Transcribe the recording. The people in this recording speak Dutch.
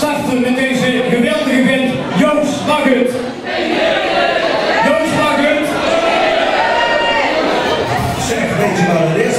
starten met deze geweldige band Joost Lagut. Joost Lagut. Zeg, weet je waar het is,